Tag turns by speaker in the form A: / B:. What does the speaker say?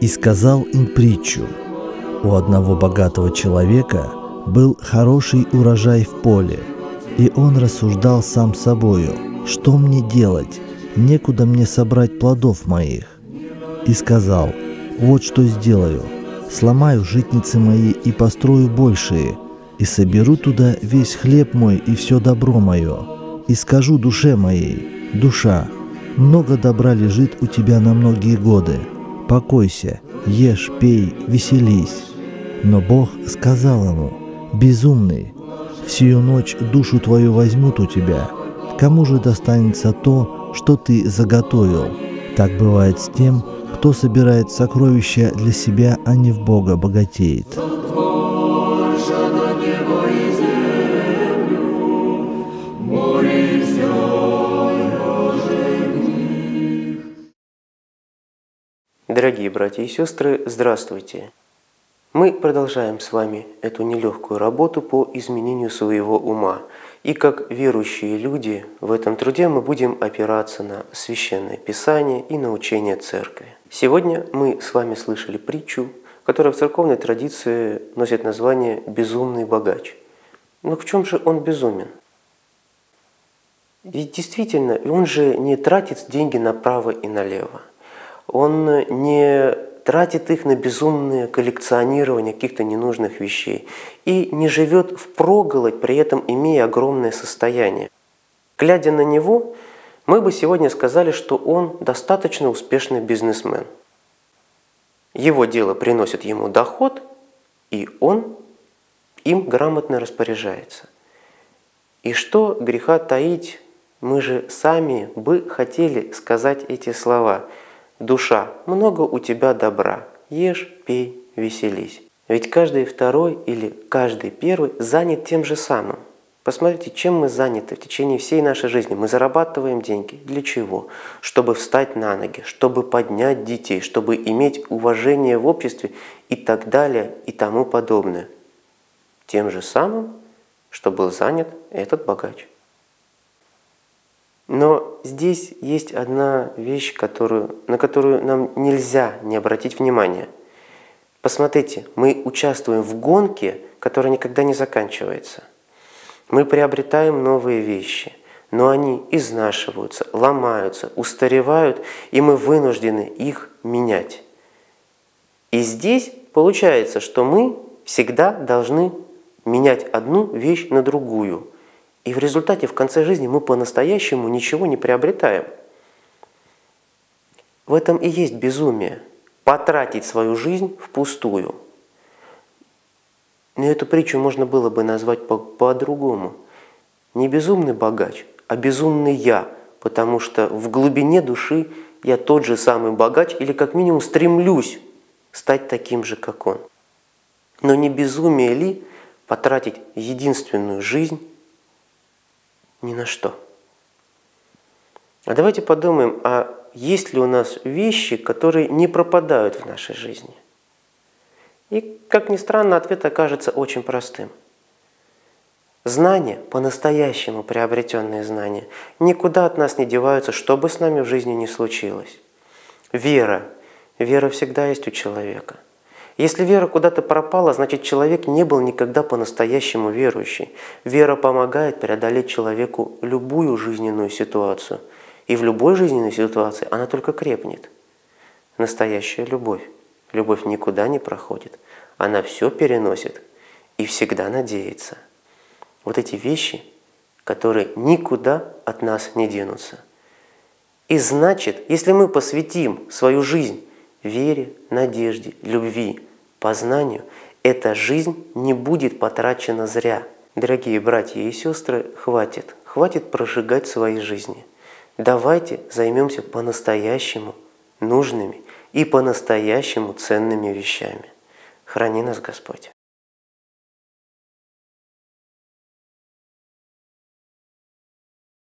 A: И сказал им притчу. У одного богатого человека – был хороший урожай в поле, и он рассуждал сам собою, что мне делать, некуда мне собрать плодов моих. И сказал, вот что сделаю, сломаю житницы мои и построю большие, и соберу туда весь хлеб мой и все добро мое, и скажу душе моей, душа, много добра лежит у тебя на многие годы, покойся, ешь, пей, веселись. Но Бог сказал ему, безумный, всю ночь душу твою возьмут у тебя, кому же достанется то, что ты заготовил? Так бывает с тем, кто собирает сокровища для себя, а не в Бога богатеет.
B: Дорогие братья и сестры, здравствуйте! Мы продолжаем с вами эту нелегкую работу по изменению своего ума. И как верующие люди в этом труде мы будем опираться на Священное Писание и на учение Церкви. Сегодня мы с вами слышали притчу, которая в церковной традиции носит название «безумный богач». Но в чем же он безумен? Ведь действительно, он же не тратит деньги направо и налево – он не тратит их на безумное коллекционирование каких-то ненужных вещей и не живет в проголодь, при этом имея огромное состояние. Глядя на него, мы бы сегодня сказали, что он достаточно успешный бизнесмен. Его дело приносит ему доход, и он им грамотно распоряжается. И что греха таить, мы же сами бы хотели сказать эти слова – Душа, много у тебя добра, ешь, пей, веселись. Ведь каждый второй или каждый первый занят тем же самым. Посмотрите, чем мы заняты в течение всей нашей жизни. Мы зарабатываем деньги. Для чего? Чтобы встать на ноги, чтобы поднять детей, чтобы иметь уважение в обществе и так далее и тому подобное. Тем же самым, что был занят этот богач. Но здесь есть одна вещь, которую, на которую нам нельзя не обратить внимание. Посмотрите, мы участвуем в гонке, которая никогда не заканчивается. Мы приобретаем новые вещи, но они изнашиваются, ломаются, устаревают, и мы вынуждены их менять. И здесь получается, что мы всегда должны менять одну вещь на другую – и в результате в конце жизни мы по-настоящему ничего не приобретаем. В этом и есть безумие. Потратить свою жизнь впустую. Но эту притчу можно было бы назвать по-другому. Не безумный богач, а безумный я, потому что в глубине души я тот же самый богач или как минимум стремлюсь стать таким же, как он. Но не безумие ли потратить единственную жизнь ни на что. А давайте подумаем, а есть ли у нас вещи, которые не пропадают в нашей жизни? И, как ни странно, ответ окажется очень простым. Знания, по-настоящему приобретенные знания, никуда от нас не деваются, что бы с нами в жизни ни случилось. Вера. Вера всегда есть у человека. Если вера куда-то пропала, значит человек не был никогда по-настоящему верующий. Вера помогает преодолеть человеку любую жизненную ситуацию. И в любой жизненной ситуации она только крепнет. Настоящая любовь. Любовь никуда не проходит. Она все переносит и всегда надеется. Вот эти вещи, которые никуда от нас не денутся. И значит, если мы посвятим свою жизнь вере, надежде, любви, познанию, эта жизнь не будет потрачена зря. Дорогие братья и сестры, хватит, хватит прожигать свои жизни. Давайте займемся по-настоящему нужными и по-настоящему ценными вещами. Храни нас Господь.